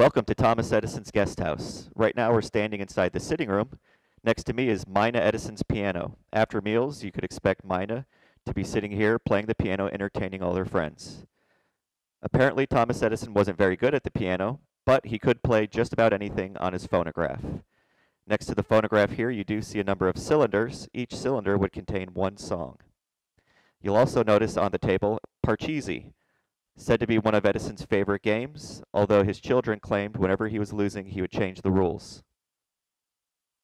Welcome to Thomas Edison's guest house. Right now we're standing inside the sitting room. Next to me is Mina Edison's piano. After meals, you could expect Mina to be sitting here playing the piano, entertaining all her friends. Apparently, Thomas Edison wasn't very good at the piano, but he could play just about anything on his phonograph. Next to the phonograph here, you do see a number of cylinders. Each cylinder would contain one song. You'll also notice on the table Parcheesi, said to be one of Edison's favorite games, although his children claimed whenever he was losing, he would change the rules.